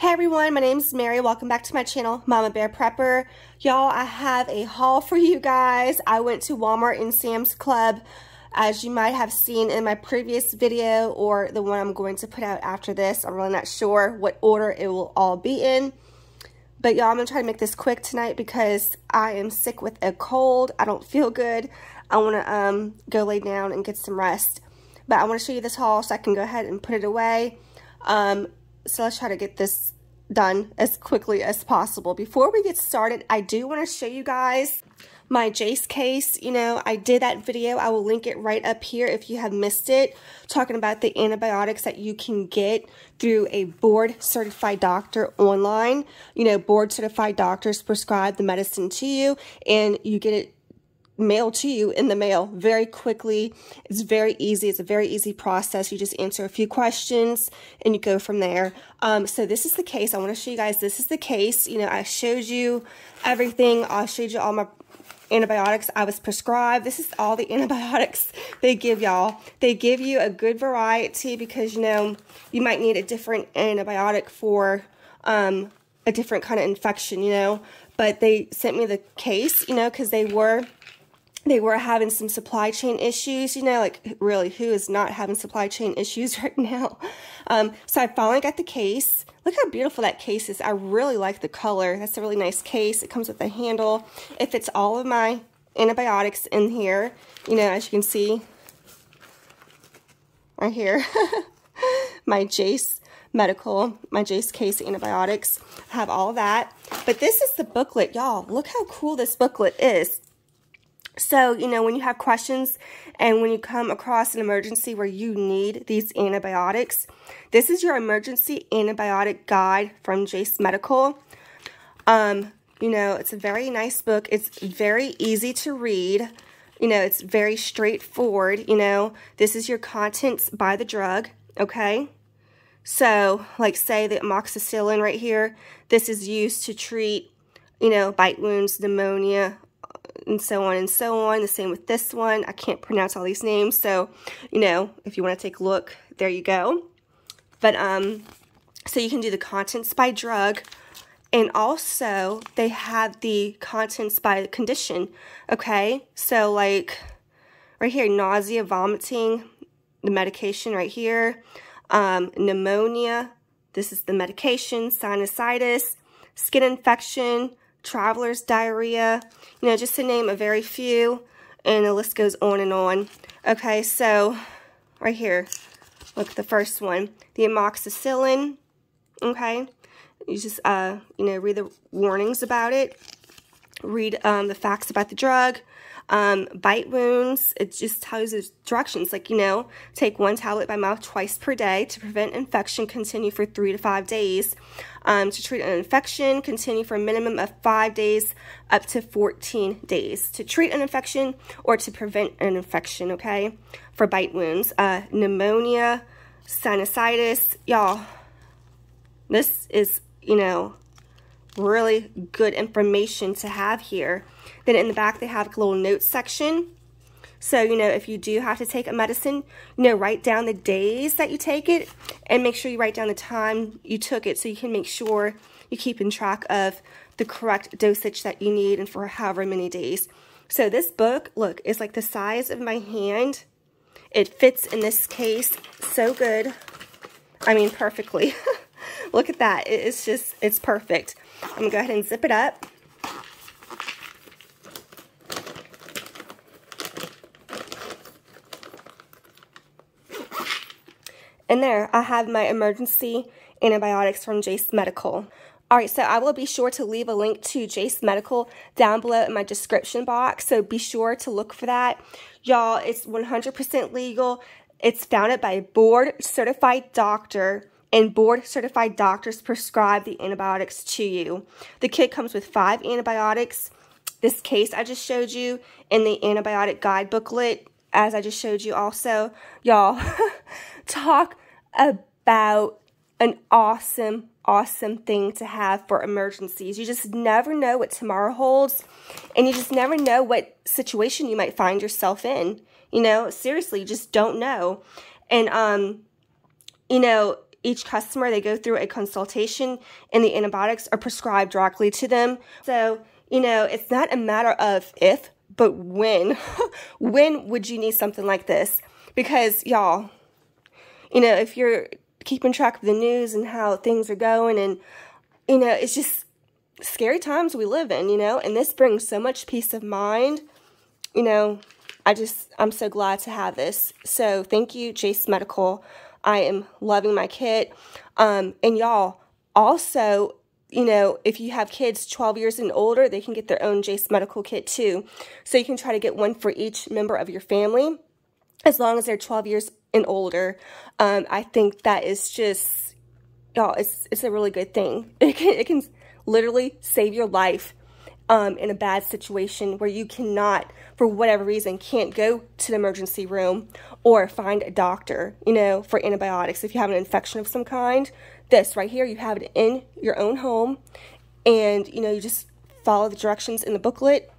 Hey everyone, my name is Mary. Welcome back to my channel, Mama Bear Prepper. Y'all, I have a haul for you guys. I went to Walmart and Sam's Club, as you might have seen in my previous video or the one I'm going to put out after this. I'm really not sure what order it will all be in. But y'all, I'm going to try to make this quick tonight because I am sick with a cold. I don't feel good. I want to um, go lay down and get some rest. But I want to show you this haul so I can go ahead and put it away. Um, so let's try to get this done as quickly as possible. Before we get started, I do want to show you guys my Jase case. You know, I did that video. I will link it right up here if you have missed it, talking about the antibiotics that you can get through a board certified doctor online. You know, board certified doctors prescribe the medicine to you and you get it mailed to you in the mail very quickly. It's very easy. It's a very easy process. You just answer a few questions and you go from there. Um, so this is the case. I want to show you guys this is the case. You know, I showed you everything. I showed you all my antibiotics I was prescribed. This is all the antibiotics they give y'all. They give you a good variety because, you know, you might need a different antibiotic for um, a different kind of infection, you know. But they sent me the case, you know, because they were they were having some supply chain issues, you know, like really, who is not having supply chain issues right now? Um, so I finally got the case. Look how beautiful that case is. I really like the color. That's a really nice case. It comes with a handle. It fits all of my antibiotics in here, you know, as you can see right here. my Jase medical, my Jase case antibiotics. Have all that. But this is the booklet, y'all. Look how cool this booklet is. So, you know, when you have questions and when you come across an emergency where you need these antibiotics, this is your emergency antibiotic guide from Jase Medical. Um, you know, it's a very nice book. It's very easy to read. You know, it's very straightforward. You know, this is your contents by the drug, okay? So, like say the amoxicillin right here, this is used to treat, you know, bite wounds, pneumonia, and so on and so on. The same with this one. I can't pronounce all these names, so, you know, if you want to take a look, there you go. But, um, so you can do the contents by drug, and also they have the contents by condition, okay? So, like, right here, nausea, vomiting, the medication right here, um, pneumonia, this is the medication, sinusitis, skin infection, traveler's diarrhea, you know, just to name a very few, and the list goes on and on. Okay, so right here, look, at the first one, the amoxicillin, okay, you just, uh, you know, read the warnings about it, read um, the facts about the drug, um, bite wounds, it just tells you directions, like, you know, take one tablet by mouth twice per day to prevent infection, continue for three to five days. Um, to treat an infection, continue for a minimum of five days up to 14 days. To treat an infection or to prevent an infection, okay? For bite wounds, uh, pneumonia, sinusitis, y'all, this is, you know, really good information to have here. Then in the back, they have a little notes section. So, you know, if you do have to take a medicine, you know, write down the days that you take it and make sure you write down the time you took it so you can make sure you keep in track of the correct dosage that you need and for however many days. So this book, look, is like the size of my hand. It fits in this case so good. I mean, perfectly. look at that. It's just, it's perfect. I'm going to go ahead and zip it up. And there, I have my emergency antibiotics from Jase Medical. Alright, so I will be sure to leave a link to Jase Medical down below in my description box, so be sure to look for that. Y'all, it's 100% legal. It's founded by a board-certified doctor and board certified doctors prescribe the antibiotics to you. The kit comes with five antibiotics. This case I just showed you in the antibiotic guide booklet, as I just showed you also. Y'all, talk about an awesome, awesome thing to have for emergencies. You just never know what tomorrow holds, and you just never know what situation you might find yourself in. You know, seriously, you just don't know. And, um, you know, each customer, they go through a consultation and the antibiotics are prescribed directly to them. So, you know, it's not a matter of if, but when. when would you need something like this? Because, y'all, you know, if you're keeping track of the news and how things are going, and, you know, it's just scary times we live in, you know, and this brings so much peace of mind. You know, I just, I'm so glad to have this. So thank you, Jase Medical. I am loving my kit. Um, and y'all, also, you know, if you have kids 12 years and older, they can get their own Jase Medical kit too. So you can try to get one for each member of your family as long as they're 12 years and older. Um, I think that is just, y'all, it's, it's a really good thing. It can, it can literally save your life um, in a bad situation where you cannot, for whatever reason, can't go to the emergency room or find a doctor, you know, for antibiotics. If you have an infection of some kind, this right here, you have it in your own home and, you know, you just follow the directions in the booklet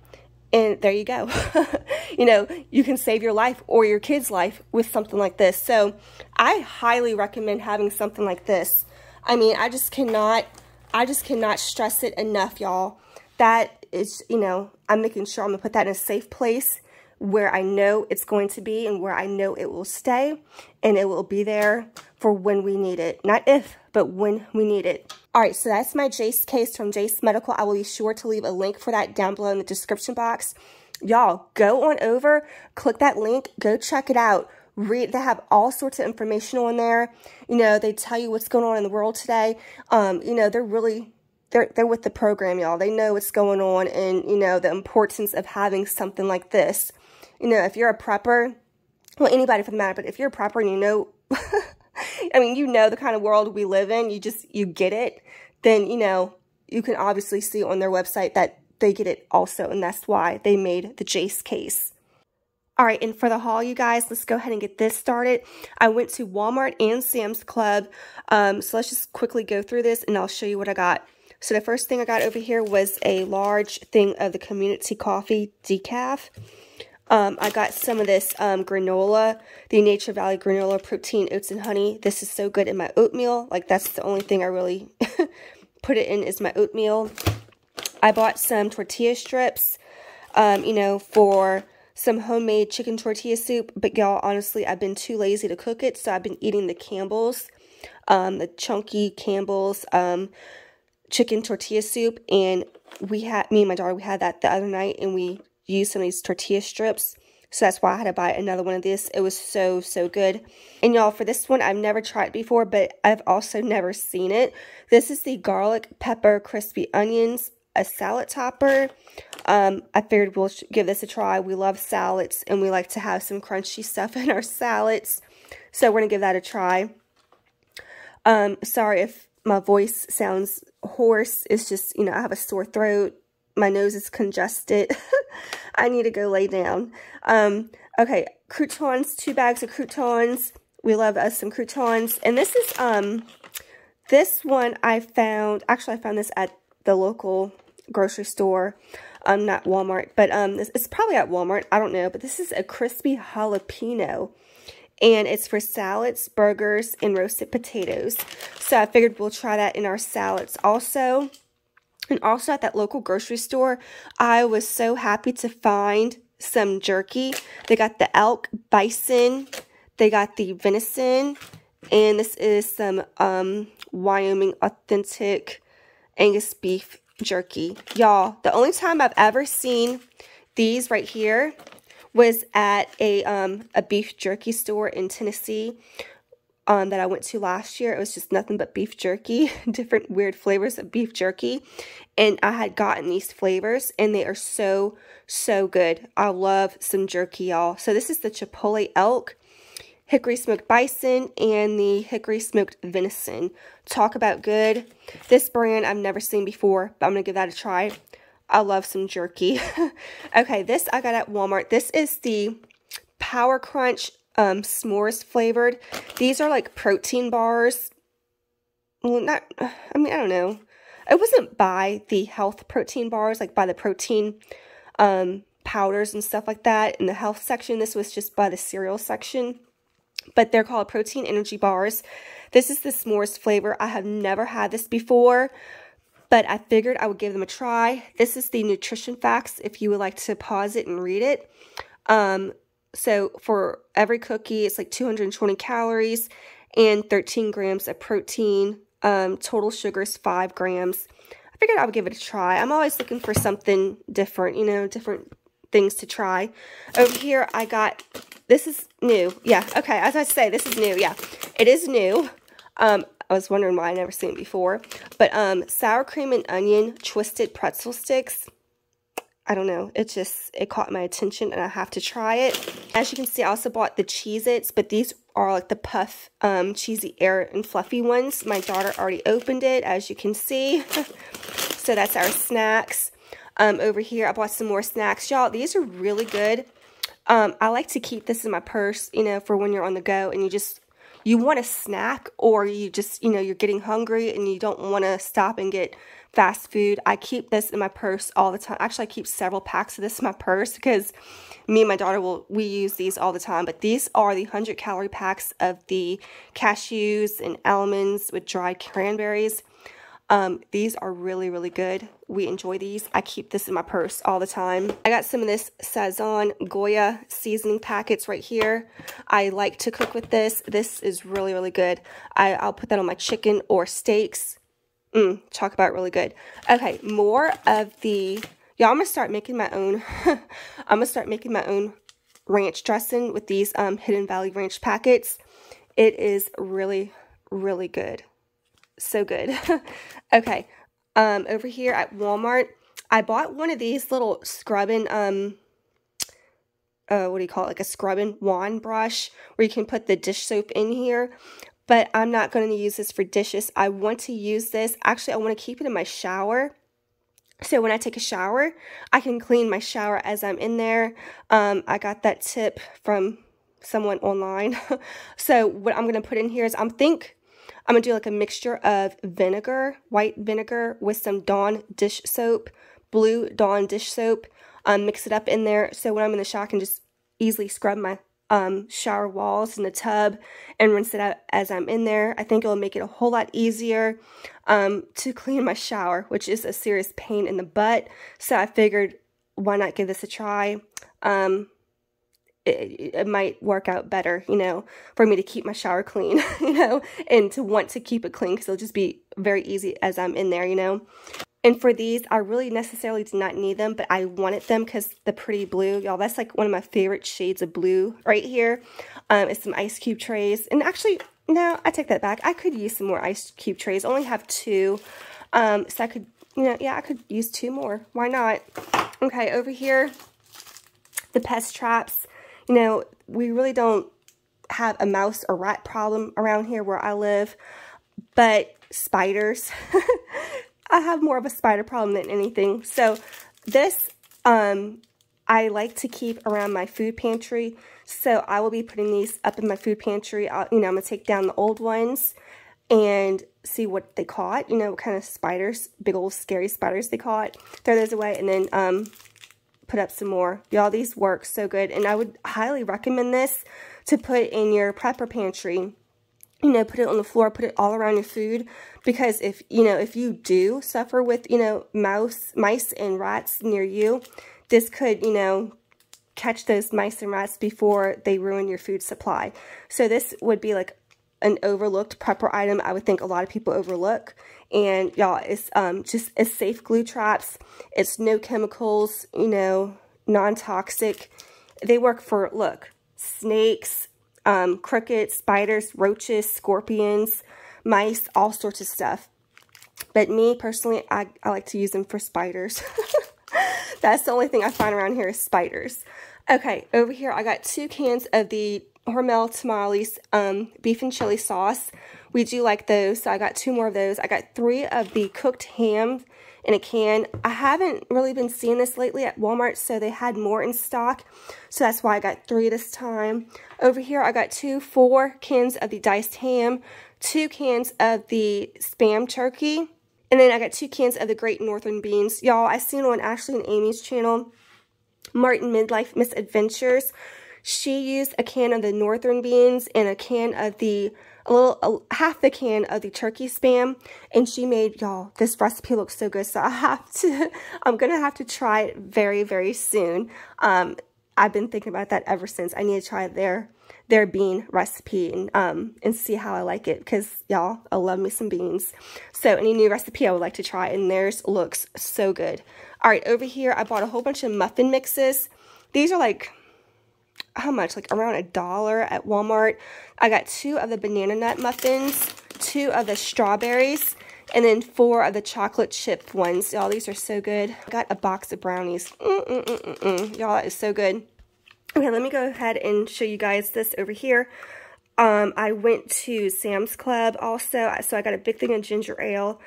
and there you go. you know, you can save your life or your kid's life with something like this. So I highly recommend having something like this. I mean, I just cannot, I just cannot stress it enough, y'all. That is, you know, I'm making sure I'm going to put that in a safe place where I know it's going to be and where I know it will stay and it will be there for when we need it. Not if, but when we need it. All right, so that's my Jase case from Jase Medical. I will be sure to leave a link for that down below in the description box. Y'all, go on over, click that link, go check it out. Read, they have all sorts of information on there. You know, they tell you what's going on in the world today. Um, you know, they're really they're they're with the program, y'all. They know what's going on and you know the importance of having something like this. You know, if you're a prepper, well, anybody for the matter, but if you're a prepper and you know, I mean, you know the kind of world we live in, you just you get it. Then you know you can obviously see on their website that they get it also, and that's why they made the Jase case. All right, and for the haul, you guys, let's go ahead and get this started. I went to Walmart and Sam's Club, um, so let's just quickly go through this, and I'll show you what I got. So the first thing I got over here was a large thing of the Community Coffee Decaf. Um, I got some of this um, granola, the Nature Valley Granola Protein Oats and Honey. This is so good in my oatmeal. Like, that's the only thing I really put it in is my oatmeal. I bought some tortilla strips, um, you know, for some homemade chicken tortilla soup. But, y'all, honestly, I've been too lazy to cook it, so I've been eating the Campbell's, um, the chunky Campbell's, um, chicken tortilla soup and we had me and my daughter we had that the other night and we used some of these tortilla strips so that's why I had to buy another one of this. It was so, so good. And y'all, for this one, I've never tried before, but I've also never seen it. This is the garlic pepper crispy onions, a salad topper. Um, I figured we'll give this a try. We love salads, and we like to have some crunchy stuff in our salads. So we're going to give that a try. Um, sorry if my voice sounds hoarse. It's just, you know, I have a sore throat. My nose is congested. I need to go lay down. Um, okay, croutons, two bags of croutons. We love us some croutons. And this is, um, this one I found, actually I found this at the local grocery store. Um, not Walmart, but um, this, it's probably at Walmart. I don't know, but this is a crispy jalapeno and it's for salads, burgers, and roasted potatoes. So I figured we'll try that in our salads also. And also at that local grocery store, I was so happy to find some jerky. They got the elk, bison, they got the venison, and this is some um, Wyoming authentic Angus beef jerky. Y'all, the only time I've ever seen these right here was at a um, a beef jerky store in Tennessee um, that I went to last year. It was just nothing but beef jerky, different weird flavors of beef jerky. And I had gotten these flavors and they are so, so good. I love some jerky, y'all. So this is the Chipotle Elk, Hickory Smoked Bison, and the Hickory Smoked Venison. Talk about good. This brand I've never seen before, but I'm going to give that a try. I love some jerky. okay, this I got at Walmart. This is the Power Crunch um, s'mores flavored. These are like protein bars. Well, not, I mean, I don't know. I wasn't by the health protein bars, like by the protein um, powders and stuff like that in the health section. This was just by the cereal section. but they're called protein energy bars. This is the s'mores flavor. I have never had this before, but I figured I would give them a try. This is the nutrition facts if you would like to pause it and read it. Um, so for every cookie, it's like 220 calories and 13 grams of protein. Um, total sugar is 5 grams. I figured I would give it a try. I'm always looking for something different, you know, different things to try. Over here, I got, this is new. Yeah, okay, as I say, this is new. Yeah, it is new. Um, I was wondering why I never seen it before. But um, sour cream and onion twisted pretzel sticks. I don't know. It just, it caught my attention and I have to try it. As you can see, I also bought the Cheez-Its, but these are like the puff um, cheesy air and fluffy ones. My daughter already opened it, as you can see. so that's our snacks. Um, over here, I bought some more snacks. Y'all, these are really good. Um, I like to keep this in my purse, you know, for when you're on the go and you just you want a snack or you just, you know, you're getting hungry and you don't want to stop and get fast food. I keep this in my purse all the time. Actually, I keep several packs of this in my purse because me and my daughter will we use these all the time. But these are the 100 calorie packs of the cashews and almonds with dried cranberries. Um, these are really, really good. We enjoy these. I keep this in my purse all the time. I got some of this Sazon Goya seasoning packets right here. I like to cook with this. This is really, really good. I, I'll put that on my chicken or steaks. Mmm, talk about really good. Okay, more of the... Y'all, I'm going to start making my own... I'm going to start making my own ranch dressing with these um, Hidden Valley Ranch packets. It is really, really good so good. okay, um, over here at Walmart, I bought one of these little scrubbing, um, uh, what do you call it, like a scrubbing wand brush where you can put the dish soap in here. But I'm not going to use this for dishes. I want to use this. Actually, I want to keep it in my shower. So when I take a shower, I can clean my shower as I'm in there. Um, I got that tip from someone online. so what I'm going to put in here is I'm think I'm to do like a mixture of vinegar, white vinegar with some Dawn dish soap, blue Dawn dish soap. Um, mix it up in there so when I'm in the shower I can just easily scrub my um, shower walls in the tub and rinse it out as I'm in there. I think it will make it a whole lot easier um, to clean my shower, which is a serious pain in the butt. So I figured why not give this a try. Um, it, it, might work out better, you know, for me to keep my shower clean, you know, and to want to keep it clean because it'll just be very easy as I'm in there, you know. And for these, I really necessarily did not need them, but I wanted them because the pretty blue, y'all, that's like one of my favorite shades of blue right here. Um, it's some ice cube trays. And actually, no, I take that back. I could use some more ice cube trays. I only have two. Um, so I could, you know, yeah, I could use two more. Why not? Okay, over here, the pest traps. You know, we really don't have a mouse or rat problem around here where I live, but spiders, I have more of a spider problem than anything. So this, um, I like to keep around my food pantry. So I will be putting these up in my food pantry. I'll, you know, I'm going to take down the old ones and see what they caught. You know, what kind of spiders, big old scary spiders they caught. Throw those away and then um, put up some more. Y'all, these work so good. And I would highly recommend this to put in your prepper pantry. You know, put it on the floor, put it all around your food. Because if, you know, if you do suffer with, you know, mouse, mice and rats near you, this could, you know, catch those mice and rats before they ruin your food supply. So this would be like an overlooked prepper item I would think a lot of people overlook. And y'all, it's um, just it's safe glue traps. It's no chemicals, you know, non-toxic. They work for, look, snakes, um, crickets, spiders, roaches, scorpions, mice, all sorts of stuff. But me, personally, I, I like to use them for spiders. That's the only thing I find around here is spiders. Okay, over here I got two cans of the Hormel tamales um, beef and chili sauce. We do like those, so I got two more of those. I got three of the cooked ham in a can. I haven't really been seeing this lately at Walmart, so they had more in stock. So that's why I got three this time. Over here, I got two, four cans of the diced ham, two cans of the spam turkey, and then I got two cans of the Great Northern Beans. Y'all, I seen on Ashley and Amy's channel, Martin Midlife Misadventures She used a can of the northern beans and a can of the a little a, half the can of the turkey spam and she made y'all this recipe looks so good. So I have to I'm gonna have to try it very very soon. Um I've been thinking about that ever since. I need to try their their bean recipe and um and see how I like it because y'all I love me some beans. So any new recipe I would like to try and theirs looks so good. All right over here I bought a whole bunch of muffin mixes. These are like how much? Like around a dollar at Walmart. I got two of the banana nut muffins, two of the strawberries, and then four of the chocolate chip ones. Y'all, these are so good. I got a box of brownies. Y'all, that is so good. Okay, let me go ahead and show you guys this over here. Um, I went to Sam's Club also, so I got a big thing of ginger ale.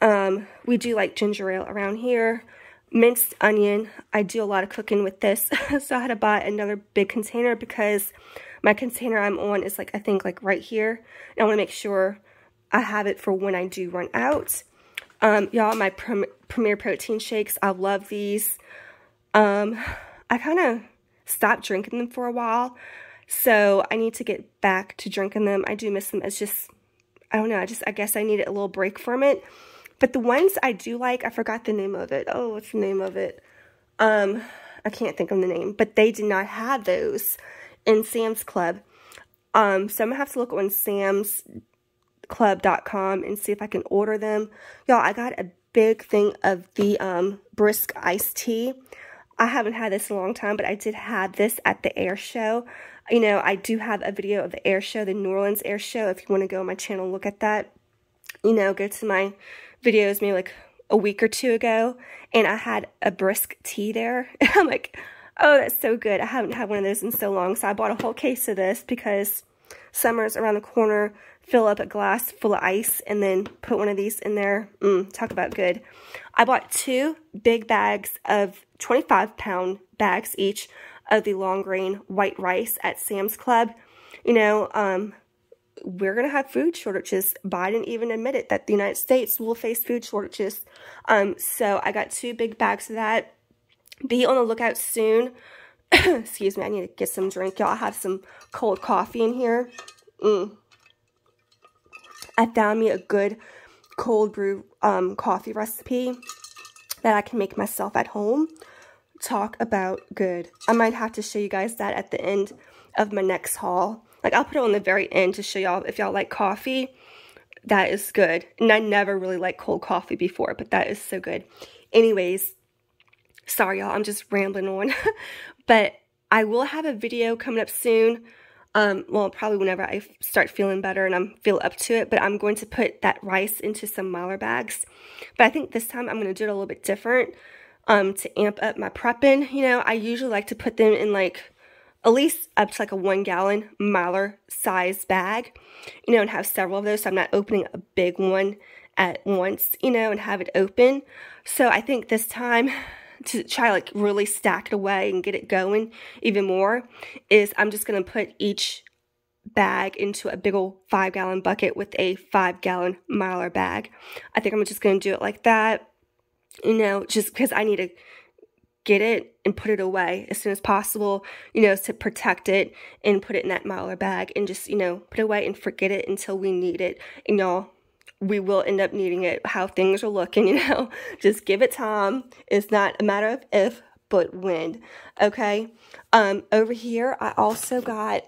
Um, we do like ginger ale around here minced onion. I do a lot of cooking with this, so I had to buy another big container because my container I'm on is like, I think like right here. And I want to make sure I have it for when I do run out. Um, y'all, my Prem Premier Protein shakes, I love these. Um, I kind of stopped drinking them for a while, so I need to get back to drinking them. I do miss them. It's just, I don't know, I just, I guess I needed a little break from it. But the ones I do like, I forgot the name of it. Oh, what's the name of it? Um, I can't think of the name. But they did not have those in Sam's Club. Um, so I'm to have to look on samsclub.com and see if I can order them. Y'all, I got a big thing of the um, brisk iced tea. I haven't had this in a long time, but I did have this at the air show. You know, I do have a video of the air show, the New Orleans air show. If you want to go on my channel, look at that. You know, go to my videos maybe like a week or two ago, and I had a brisk tea there. I'm like, oh, that's so good. I haven't had one of those in so long, so I bought a whole case of this because summer's around the corner. Fill up a glass full of ice and then put one of these in there. Mm, talk about good. I bought two big bags of 25 pound bags each of the long grain white rice at Sam's Club. You know, um, we're going to have food shortages. Biden even admitted that the United States will face food shortages. Um, so I got two big bags of that. Be on the lookout soon. Excuse me, I need to get some drink. Y'all have some cold coffee in here. Mm. I found me a good cold brew um, coffee recipe that I can make myself at home. Talk about good. I might have to show you guys that at the end of my next haul. Like, I'll put it on the very end to show y'all if y'all like coffee. That is good. And I never really liked cold coffee before, but that is so good. Anyways, sorry y'all, I'm just rambling on. but I will have a video coming up soon. Um, well, probably whenever I start feeling better and I'm feel up to it, but I'm going to put that rice into some Mylar bags. But I think this time I'm going to do it a little bit different um, to amp up my prepping. You know, I usually like to put them in like at least up to like a one gallon Mylar size bag, you know, and have several of those. So I'm not opening a big one at once, you know, and have it open. So I think this time to try like really stack it away and get it going even more is I'm just going to put each bag into a big old five gallon bucket with a five gallon Mylar bag. I think I'm just going to do it like that, you know, just because I need to get it and put it away as soon as possible, you know, to protect it and put it in that Mylar bag and just, you know, put it away and forget it until we need it. And y'all, we will end up needing it, how things are looking, you know, just give it time. It's not a matter of if, but when, okay? Um, over here, I also got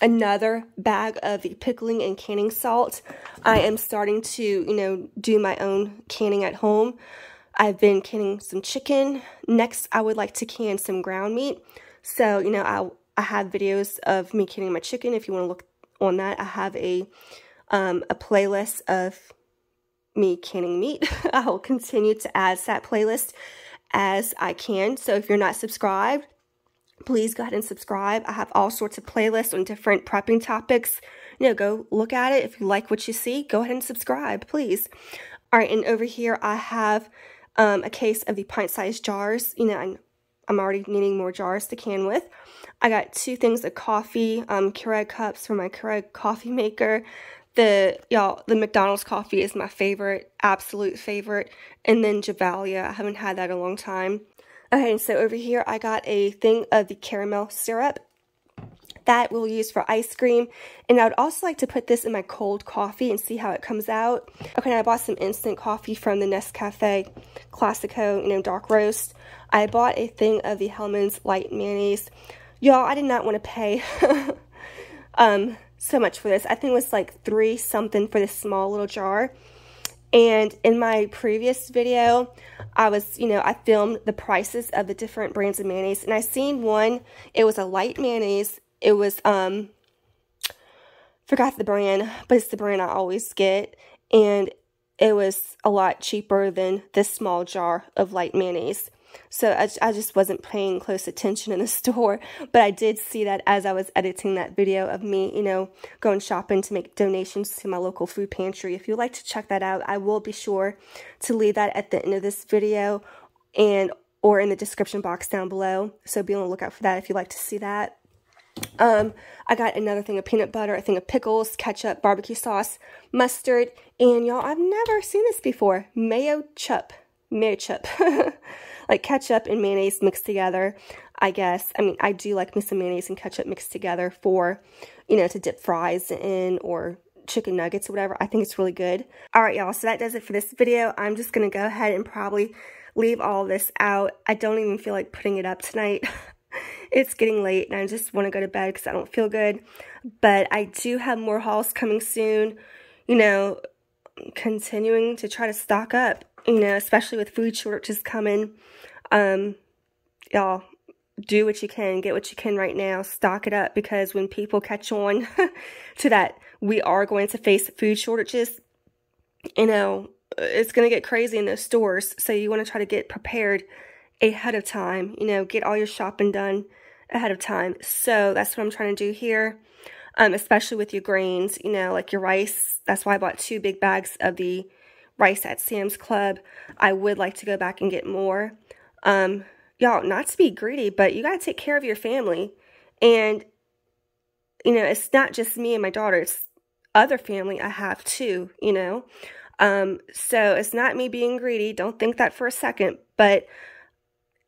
another bag of the pickling and canning salt. I am starting to, you know, do my own canning at home. I've been canning some chicken. Next, I would like to can some ground meat. So, you know, I, I have videos of me canning my chicken. If you want to look on that, I have a, um, a playlist of me canning meat. I will continue to add that playlist as I can. So if you're not subscribed, please go ahead and subscribe. I have all sorts of playlists on different prepping topics. You know, go look at it. If you like what you see, go ahead and subscribe, please. All right, and over here I have um, a case of the pint-sized jars. You know, I'm, I'm already needing more jars to can with. I got two things of coffee, um, Keurig cups for my Keurig coffee maker. The, y'all, the McDonald's coffee is my favorite, absolute favorite. And then Gevalia, I haven't had that in a long time. Okay, so over here I got a thing of the caramel syrup. That we'll use for ice cream. And I would also like to put this in my cold coffee and see how it comes out. Okay, now I bought some instant coffee from the Nescafe Classico, you know, dark roast. I bought a thing of the Hellmann's light mayonnaise. Y'all, I did not want to pay um, so much for this. I think it was like three something for this small little jar. And in my previous video, I was, you know, I filmed the prices of the different brands of mayonnaise. And I seen one, it was a light mayonnaise. It was, um, forgot the brand, but it's the brand I always get. And it was a lot cheaper than this small jar of light mayonnaise. So I, I just wasn't paying close attention in the store, but I did see that as I was editing that video of me, you know, going shopping to make donations to my local food pantry. If you'd like to check that out, I will be sure to leave that at the end of this video and or in the description box down below. So be on the lookout for that if you'd like to see that. Um, I got another thing of peanut butter, a thing of pickles, ketchup, barbecue sauce, mustard, and y'all, I've never seen this before. Mayo chup. Mayo chup. like ketchup and mayonnaise mixed together, I guess. I mean, I do like me some mayonnaise and ketchup mixed together for, you know, to dip fries in or chicken nuggets or whatever. I think it's really good. All right, y'all, so that does it for this video. I'm just going to go ahead and probably leave all this out. I don't even feel like putting it up tonight. it's getting late and I just want to go to bed because I don't feel good. But I do have more hauls coming soon. You know, continuing to try to stock up, you know, especially with food shortages coming. Um, y'all, do what you can, get what you can right now, stock it up because when people catch on to that, we are going to face food shortages. You know, it's going to get crazy in those stores. So you want to try to get prepared ahead of time, you know, get all your shopping done ahead of time. So that's what I'm trying to do here um, especially with your grains, you know, like your rice. That's why I bought two big bags of the rice at Sam's Club. I would like to go back and get more. Um, y'all, not to be greedy, but you got to take care of your family. And, you know, it's not just me and my daughter, it's other family I have too, you know. Um, so it's not me being greedy. Don't think that for a second, but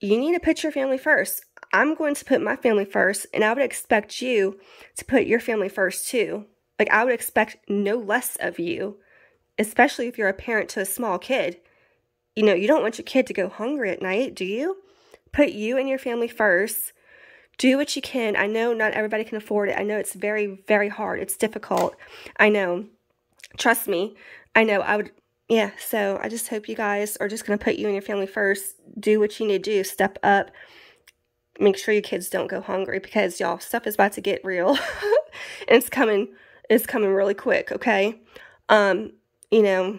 you need to put your family first. I'm going to put my family first, and I would expect you to put your family first too. Like, I would expect no less of you, especially if you're a parent to a small kid. You know, you don't want your kid to go hungry at night, do you? Put you and your family first. Do what you can. I know not everybody can afford it. I know it's very, very hard. It's difficult. I know. Trust me. I know. I would, yeah. So I just hope you guys are just going to put you and your family first. Do what you need to do. Step up make sure your kids don't go hungry because y'all stuff is about to get real and it's coming it's coming really quick okay um you know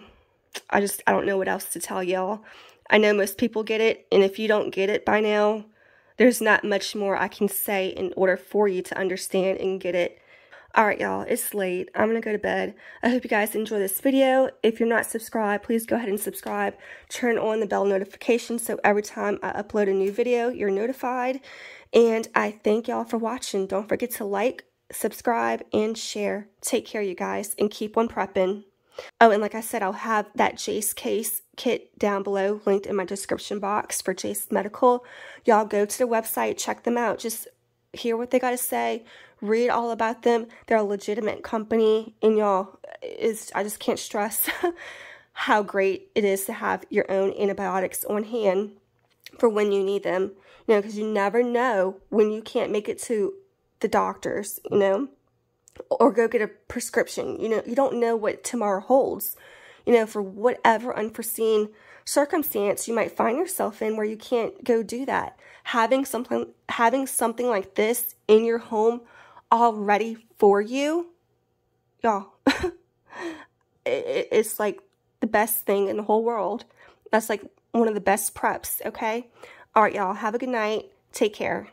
i just i don't know what else to tell y'all i know most people get it and if you don't get it by now there's not much more i can say in order for you to understand and get it Alright, y'all, it's late. I'm going to go to bed. I hope you guys enjoy this video. If you're not subscribed, please go ahead and subscribe. Turn on the bell notification so every time I upload a new video, you're notified. And I thank y'all for watching. Don't forget to like, subscribe, and share. Take care, you guys, and keep on prepping. Oh, and like I said, I'll have that Jase case kit down below linked in my description box for Jase Medical. Y'all go to the website, check them out. Just hear what they got to say read all about them. They're a legitimate company, and y'all is I just can't stress how great it is to have your own antibiotics on hand for when you need them. You know, because you never know when you can't make it to the doctors. You know, or go get a prescription. You know, you don't know what tomorrow holds. You know, for whatever unforeseen circumstance you might find yourself in where you can't go do that. Having something having something like this in your home all ready for you, y'all, it's like the best thing in the whole world. That's like one of the best preps, okay? All right, y'all, have a good night. Take care.